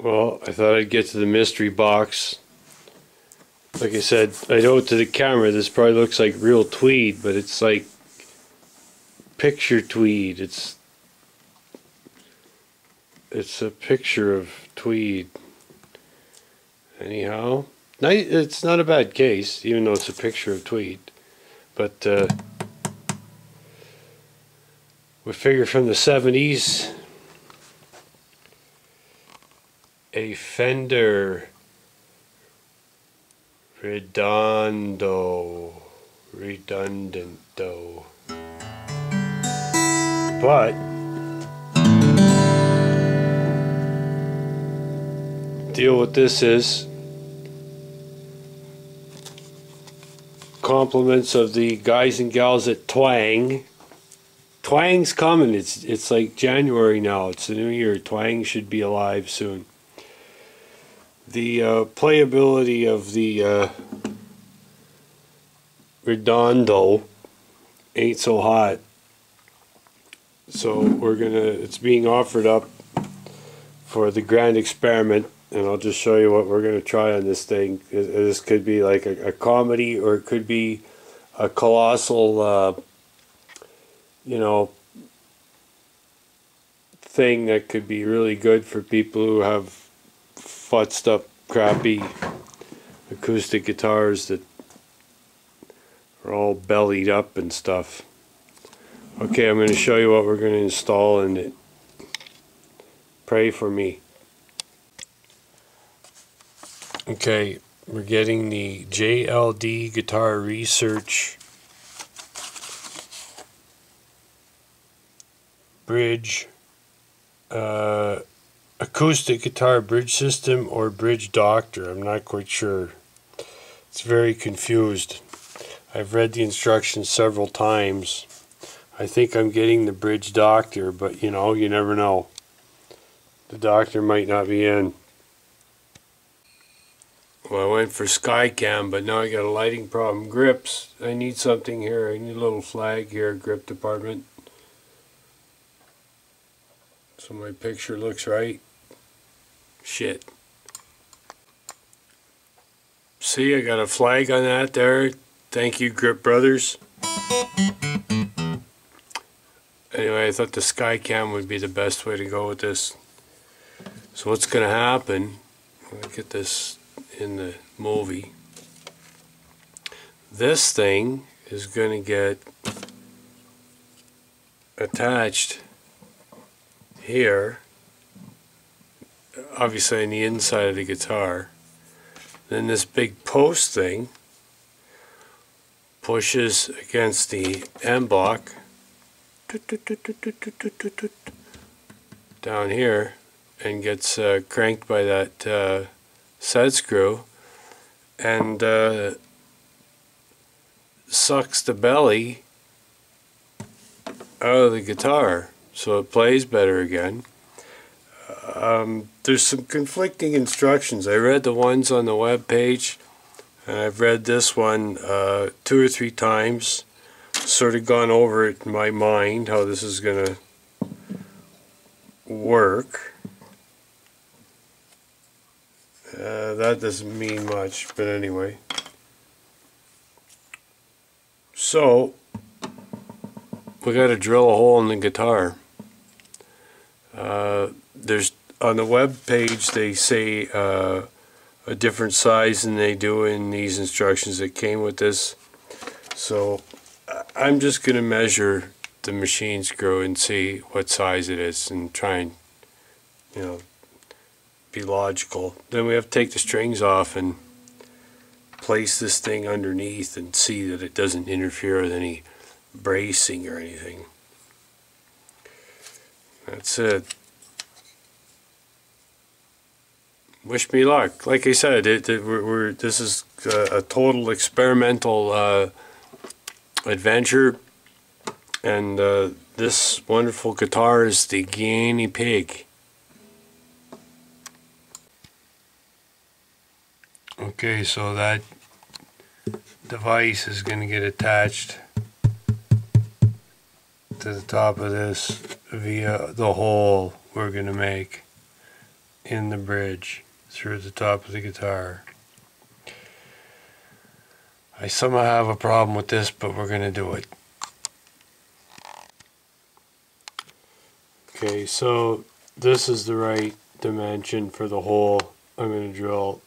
Well, I thought I'd get to the mystery box. Like I said, I know to the camera this probably looks like real tweed, but it's like picture tweed. It's it's a picture of tweed. Anyhow, it's not a bad case, even though it's a picture of tweed. But uh, we figure from the 70s, a Fender Redondo, Redundant,o But deal with this is compliments of the guys and gals at Twang. Twang's coming. It's it's like January now. It's the new year. Twang should be alive soon. The uh, playability of the uh, Redondo ain't so hot. So we're gonna. It's being offered up for the grand experiment, and I'll just show you what we're gonna try on this thing. This could be like a, a comedy, or it could be a colossal. Uh, you know, thing that could be really good for people who have futzed up, crappy acoustic guitars that are all bellied up and stuff. Okay, I'm going to show you what we're going to install in it. Pray for me. Okay, we're getting the JLD Guitar Research bridge, uh, acoustic guitar bridge system or bridge doctor. I'm not quite sure. It's very confused. I've read the instructions several times. I think I'm getting the bridge doctor, but you know, you never know. The doctor might not be in. Well, I went for Skycam, but now I got a lighting problem. Grips. I need something here. I need a little flag here, grip department so my picture looks right. Shit. See, I got a flag on that there. Thank you, Grip Brothers. Anyway, I thought the Skycam would be the best way to go with this. So what's going to happen, let me get this in the movie. This thing is going to get attached here, obviously on the inside of the guitar. Then this big post thing pushes against the end block down here and gets uh, cranked by that uh, set screw and uh, sucks the belly out of the guitar so it plays better again. Um, there's some conflicting instructions. I read the ones on the web page, and I've read this one uh, two or three times. Sort of gone over it in my mind how this is going to work. Uh, that doesn't mean much, but anyway. So, we got to drill a hole in the guitar. Uh, there's on the web page they say uh, a different size than they do in these instructions that came with this. So I'm just going to measure the machine screw and see what size it is and try and you know be logical. Then we have to take the strings off and place this thing underneath and see that it doesn't interfere with any bracing or anything. That's it. Wish me luck. Like I said, it, it we're, we're, this is a, a total experimental uh, adventure, and uh, this wonderful guitar is the guinea pig. Okay, so that device is going to get attached to the top of this via the hole we're going to make in the bridge through the top of the guitar. I somehow have a problem with this, but we're going to do it. Okay, so this is the right dimension for the hole I'm going to drill.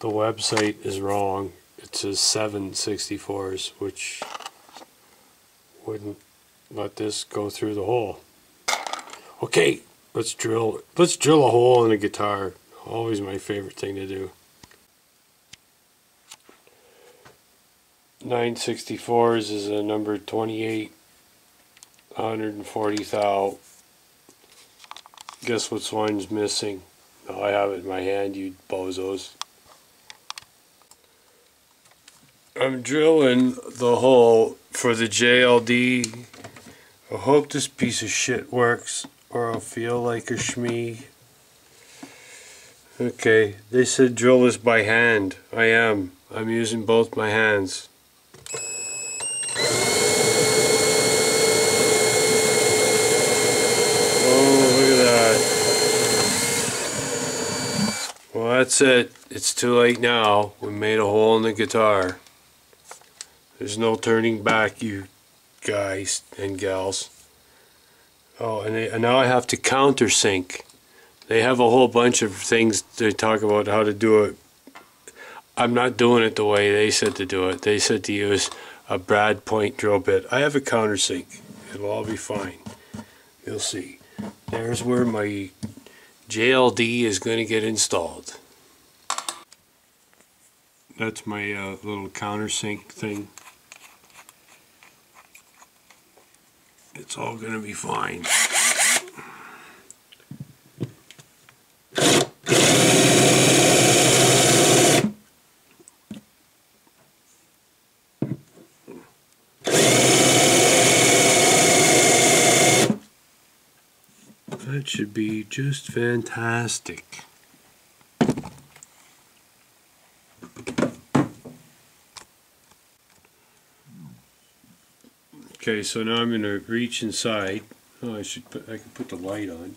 The website is wrong. It says 764s, which wouldn't let this go through the hole. Okay, let's drill. Let's drill a hole in a guitar. Always my favorite thing to do. 964s is a number 28, 140 thou. Guess which one's missing? Oh, I have it in my hand, you bozos. I'm drilling the hole for the JLD. I hope this piece of shit works or I'll feel like a shmee. Okay, they said drill this by hand. I am. I'm using both my hands. Oh, look at that. Well, that's it. It's too late now. We made a hole in the guitar. There's no turning back, you guys and gals. Oh, and, they, and now I have to countersink. They have a whole bunch of things they talk about how to do it. I'm not doing it the way they said to do it. They said to use a brad point drill bit. I have a countersink. It'll all be fine. You'll see. There's where my JLD is going to get installed. That's my uh, little countersink thing. It's all going to be fine. That should be just fantastic. Okay, so now I'm going to reach inside. Oh, I should put, I can put the light on.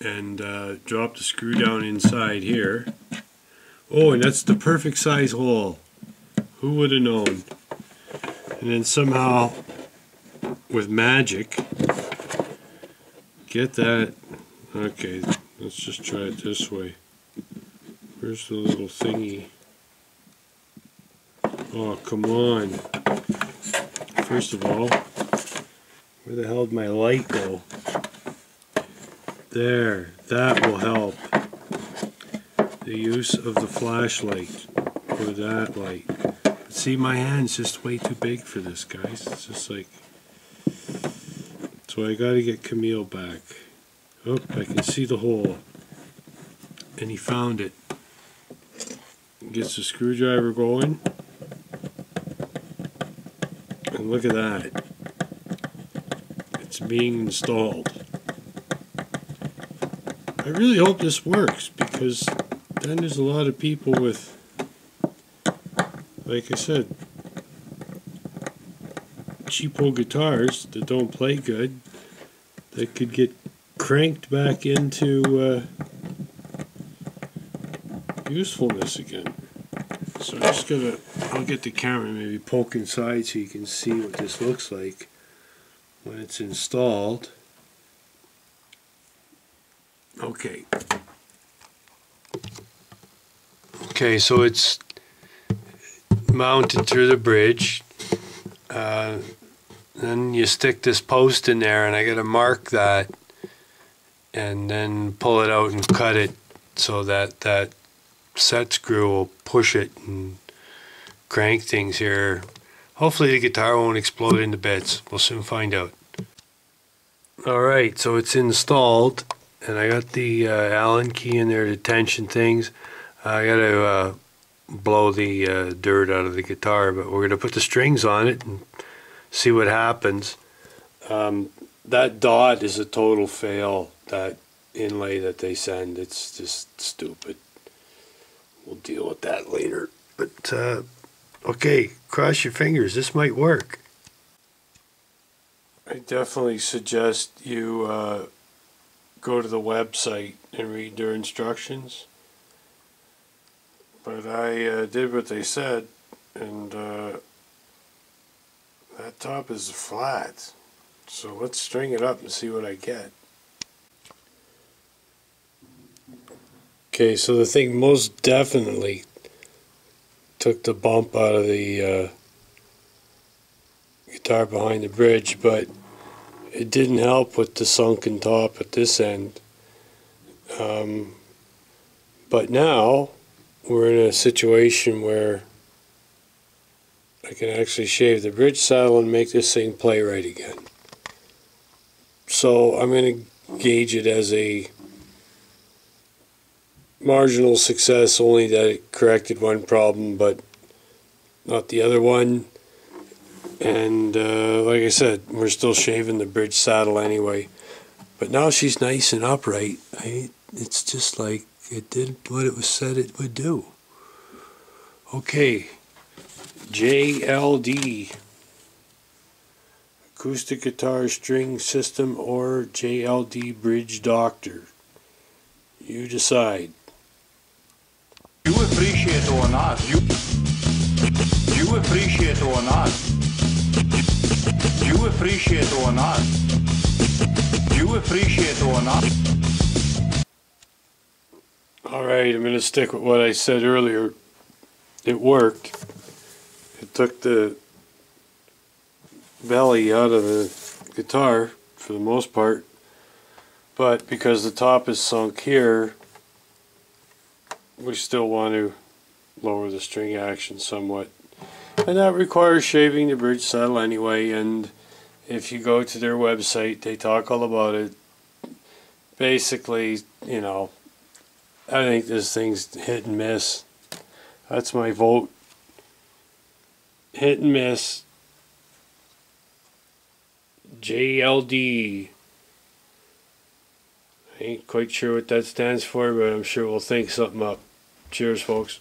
And uh, drop the screw down inside here. Oh, and that's the perfect size hole. Who would have known? And then somehow, with magic, get that. Okay, let's just try it this way. Where's the little thingy? Oh, come on. First of all, where the hell did my light go? There, that will help. The use of the flashlight or that light. See, my hand's just way too big for this, guys. It's just like... So I gotta get Camille back. Oh, I can see the hole. And he found it. Gets the screwdriver going. And look at that. It's being installed. I really hope this works because then there's a lot of people with, like I said, cheapo guitars that don't play good that could get cranked back into uh, usefulness again. So I'm just gonna, I'll get the camera maybe poke inside so you can see what this looks like when it's installed. Okay. Okay, so it's mounted through the bridge. Uh, then you stick this post in there, and I got to mark that, and then pull it out and cut it so that that set screw will push it and crank things here. Hopefully the guitar won't explode into bits. We'll soon find out. Alright, so it's installed and I got the uh, Allen key in there to tension things. I got to uh, blow the uh, dirt out of the guitar, but we're going to put the strings on it and see what happens. Um, that dot is a total fail, that inlay that they send. It's just stupid. We'll deal with that later. But, uh, okay, cross your fingers. This might work. I definitely suggest you uh, go to the website and read their instructions. But I uh, did what they said, and uh, that top is flat. So let's string it up and see what I get. Okay, so the thing most definitely took the bump out of the uh, guitar behind the bridge, but it didn't help with the sunken top at this end. Um, but now we're in a situation where I can actually shave the bridge saddle and make this thing play right again. So I'm going to gauge it as a marginal success, only that it corrected one problem, but not the other one. And uh, like I said, we're still shaving the bridge saddle anyway. But now she's nice and upright. I, it's just like it did what it was said it would do. Okay, JLD acoustic guitar string system or JLD bridge doctor. You decide. You appreciate or not, you you appreciate or not. You appreciate or not. You appreciate or not. All right, I'm going to stick with what I said earlier. It worked. It took the belly out of the guitar for the most part, but because the top is sunk here, we still want to lower the string action somewhat. And that requires shaving the bridge saddle anyway, and if you go to their website, they talk all about it. Basically, you know, I think this thing's hit and miss. That's my vote. Hit and miss. JLD. I ain't quite sure what that stands for, but I'm sure we'll think something up. Cheers, folks.